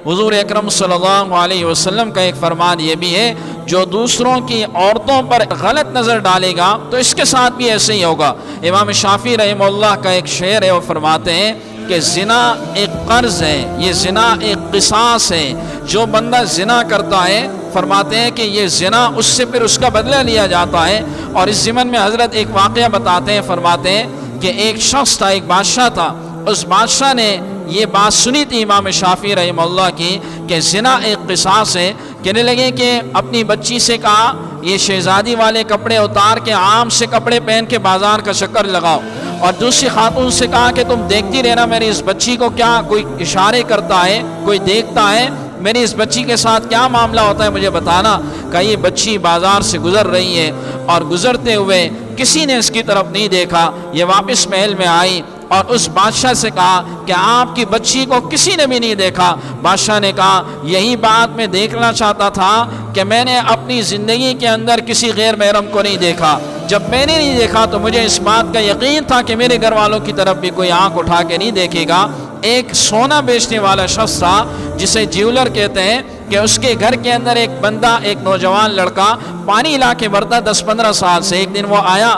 हुजूर अकरम सल्लल्लाहु अलैहि वसल्लम का एक फरमान ये भी है, जो दूसरों की औरतों पर गलत नज़र डालेगा तो इसके साथ भी ऐसे ही होगा। इमाम शाफी रहमल्ला का एक शेर है, वो फरमाते हैं कि जिना एक कर्ज है, ये जिना एक किसास है। जो बंदा जिना करता है, फरमाते हैं कि ये जिना उससे फिर उसका बदला लिया जाता है। और इस ज़िमन में हज़रत एक वाक़ बताते हैं, फरमाते हैं कि एक शख्स था, एक बादशाह था, उस बादशाह ने ये बात सुनी थी इमाम शाफी रही की कि जिना एक किसास है, कहने लगे कि अपनी बच्ची से कहा, ये शहजादी वाले कपड़े उतार के आम से कपड़े पहन के बाज़ार का चक्कर लगाओ। और दूसरी खातून से कहा कि, तुम देखती रहना, मेरी इस बच्ची को क्या कोई इशारे करता है, कोई देखता है? मेरी इस बच्ची के साथ क्या मामला होता है, मुझे बताना। का ये बच्ची बाज़ार से गुजर रही है और गुजरते हुए किसी ने इसकी तरफ़ नहीं देखा। ये वापस महल में आई और उस बादशाह से कहा कि आपकी बच्ची को किसी ने भी नहीं देखा। बादशाह ने कहा, यही बात मैं देखना चाहता था कि मैंने अपनी ज़िंदगी के अंदर किसी गैर महरम को नहीं देखा। जब मैंने नहीं देखा तो मुझे इस बात का यकीन था कि मेरे घर वालों की तरफ़ भी कोई आँख उठा के नहीं देखेगा। एक सोना बेचने वाला शख्स था, जिसे ज्वेलर कहते हैं कि उसके घर के अंदर एक बंदा, एक नौजवान लड़का पानी ला के भरता दस पंद्रह साल से। एक दिन वो आया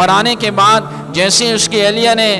और आने के बाद जैसे उसकी एहलिया ने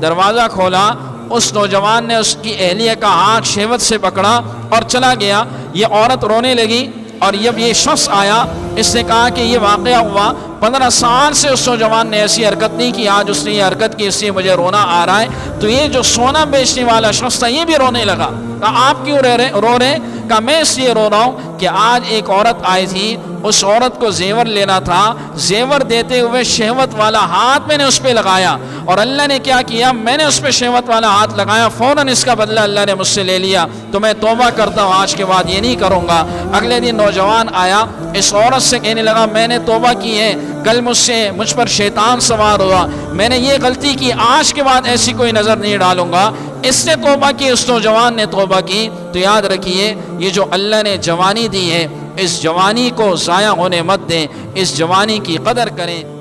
दरवाज़ा खोला, उस नौजवान ने उसकी एहलिया का हाथ शेवत से पकड़ा और चला गया। ये औरत रोने लगी और जब ये शख्स आया, इसने कहा कि ये वाक़ हुआ पंद्रह साल से उस नौजवान ने ऐसी हरकत नहीं की। आज उसने ये हरकत की, इसलिए मुझे रोना आ रहा है। तो ये जो सोना बेचने वाला शख्स था, ये भी रोने लगा। कहा, आप क्यों रह रहे, रो रहे कहा, मैं इसलिए रो रहा हूँ कि आज एक औरत आई थी। उस औरत को जेवर लेना था। जेवर देते हुए शहवत वाला हाथ मैंने उस पर लगाया और अल्लाह ने क्या किया? मैंने उस पर शहवत वाला हाथ लगाया। फ़ौरन इसका बदला अल्लाह ने मुझसे ले लिया। तो मैं तोबा करता हूँ। आज के बाद ये नहीं करूँगा। अगले दिन नौजवान आया। इस औरत से कहने लगा, मैंने तोबा की है। कल मुझसे, मुझ पर शैतान सवार हुआ मैंने ये गलती की, आज के बाद ऐसी कोई नज़र नहीं डालूँगा। इससे तोबा की उस नौजवान ने तोबा की। तो याद रखिए, ये जो अल्लाह ने जवानी दी है, इस जवानी को ज़ाया होने मत दें, इस जवानी की कदर करें।